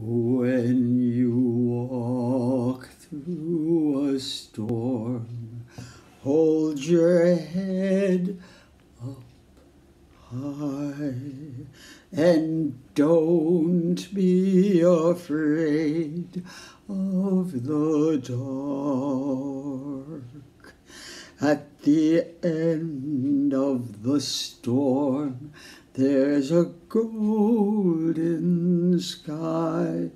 When you walk through a storm, hold your head up high and don't be afraid of the dark. At the end of the storm, there's a golden sky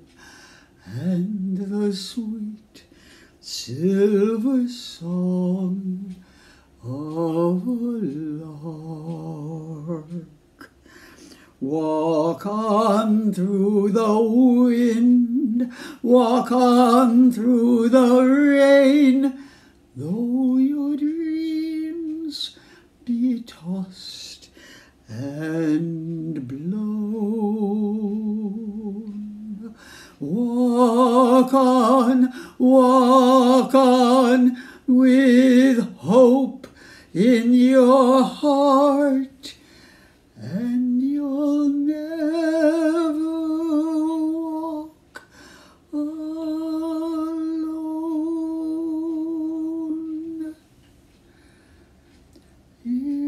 and the sweet silver song of a lark. Walk on through the wind, walk on through the rain, though your and blown. Walk on, walk on with hope in your heart, and you'll never walk alone. Yeah.